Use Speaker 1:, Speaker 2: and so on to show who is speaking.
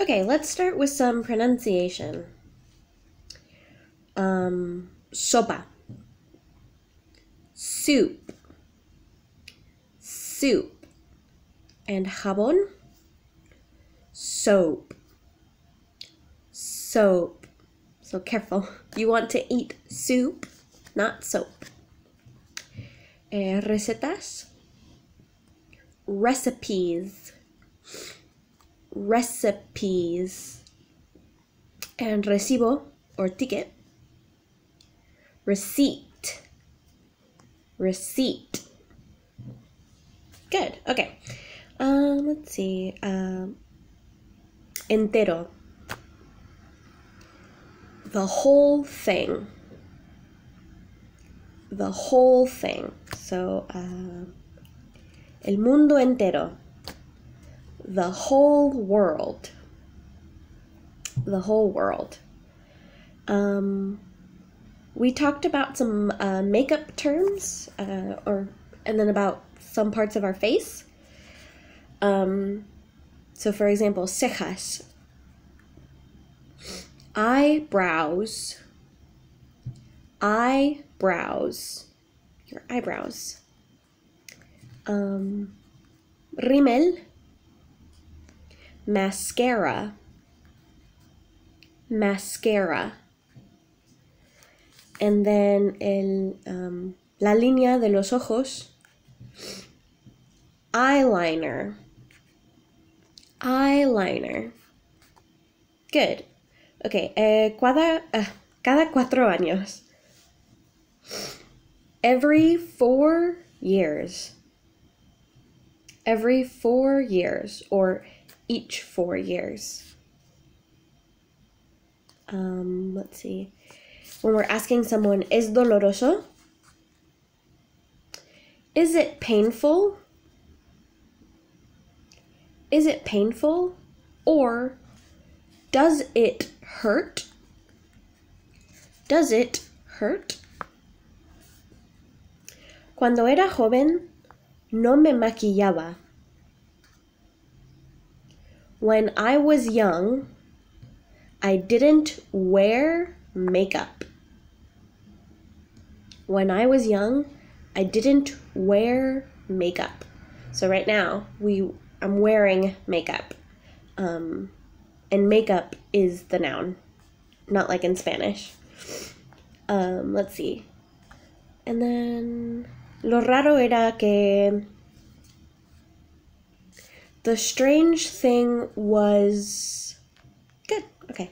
Speaker 1: Okay, let's start with some pronunciation. Um, sopa, soup, soup, and jabón, soap, soap. So careful. You want to eat soup, not soap. Eh, recetas, recipes, recipes, and recibo or ticket, receipt, receipt. Good. Okay. Um, let's see. Um, entero. The whole thing. The whole thing. So, uh, el mundo entero. The whole world. The whole world. Um, we talked about some uh, makeup terms, uh, or and then about some parts of our face. Um, so, for example, cejas, eyebrows, eyebrows, your eyebrows. Um, rímel, mascara, mascara. And then el, um, la línea de los ojos, eyeliner, eyeliner. Good. Okay, eh, cada, uh, cada cuatro años. Every four years. Every four years, or each four years. Um, let's see. When we're asking someone, ¿es doloroso? Is it painful? Is it painful? Or does it hurt? Does it hurt? Cuando era joven, no me maquillaba. When I was young, I didn't wear makeup. When I was young, I didn't wear makeup. So right now, we I'm wearing makeup. Um, and makeup is the noun, not like in Spanish. Um, let's see. And then lo raro era que the strange thing was good. Okay.